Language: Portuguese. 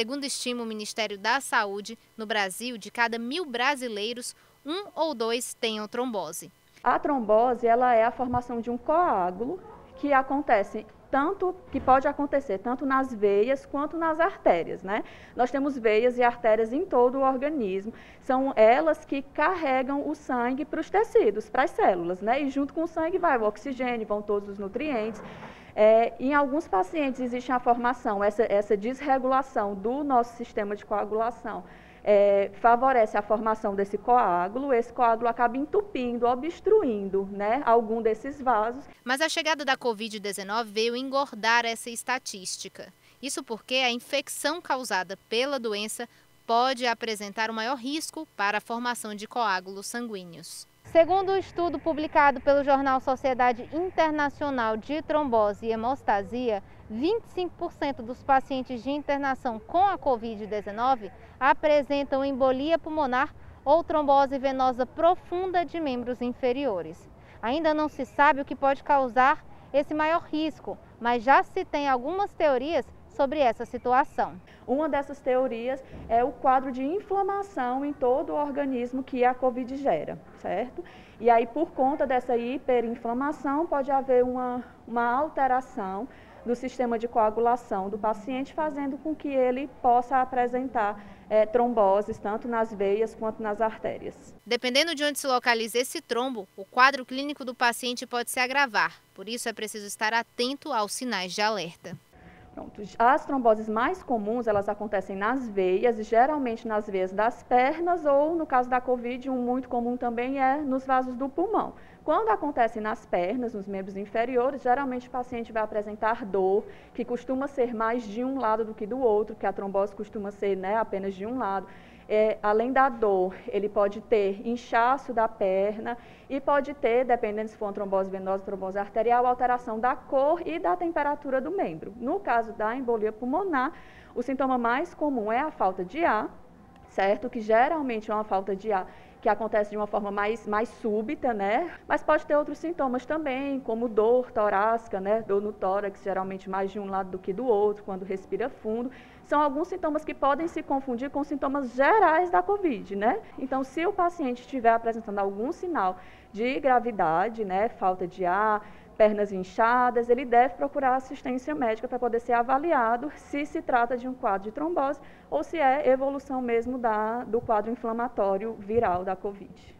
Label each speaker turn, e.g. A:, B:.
A: Segundo estima o Ministério da Saúde, no Brasil, de cada mil brasileiros, um ou dois tenham trombose.
B: A trombose ela é a formação de um coágulo que acontece tanto que pode acontecer tanto nas veias quanto nas artérias, né? Nós temos veias e artérias em todo o organismo, são elas que carregam o sangue para os tecidos, para as células, né? E junto com o sangue vai o oxigênio, vão todos os nutrientes. É, em alguns pacientes existe a formação, essa, essa desregulação do nosso sistema de coagulação é, favorece a formação desse coágulo, esse coágulo acaba entupindo, obstruindo né, algum desses vasos.
A: Mas a chegada da Covid-19 veio engordar essa estatística. Isso porque a infecção causada pela doença pode apresentar um maior risco para a formação de coágulos sanguíneos. Segundo o um estudo publicado pelo jornal Sociedade Internacional de Trombose e Hemostasia, 25% dos pacientes de internação com a Covid-19 apresentam embolia pulmonar ou trombose venosa profunda de membros inferiores. Ainda não se sabe o que pode causar esse maior risco, mas já se tem algumas teorias sobre essa situação.
B: Uma dessas teorias é o quadro de inflamação em todo o organismo que a Covid gera, certo? E aí, por conta dessa hiperinflamação, pode haver uma, uma alteração do sistema de coagulação do paciente, fazendo com que ele possa apresentar é, tromboses tanto nas veias quanto nas artérias.
A: Dependendo de onde se localiza esse trombo, o quadro clínico do paciente pode se agravar. Por isso é preciso estar atento aos sinais de alerta.
B: Pronto. As tromboses mais comuns, elas acontecem nas veias, geralmente nas veias das pernas ou, no caso da COVID, um muito comum também é nos vasos do pulmão. Quando acontece nas pernas, nos membros inferiores, geralmente o paciente vai apresentar dor, que costuma ser mais de um lado do que do outro, que a trombose costuma ser né, apenas de um lado é, além da dor, ele pode ter inchaço da perna e pode ter, dependendo se for uma trombose venosa, trombose arterial, alteração da cor e da temperatura do membro. No caso da embolia pulmonar, o sintoma mais comum é a falta de ar, certo? Que geralmente é uma falta de ar que acontece de uma forma mais, mais súbita, né? Mas pode ter outros sintomas também, como dor torácica, né? Dor no tórax, geralmente mais de um lado do que do outro, quando respira fundo. São alguns sintomas que podem se confundir com sintomas gerais da COVID, né? Então, se o paciente estiver apresentando algum sinal de gravidade, né? Falta de ar, pernas inchadas, ele deve procurar assistência médica para poder ser avaliado se se trata de um quadro de trombose ou se é evolução mesmo da, do quadro inflamatório viral da Covid.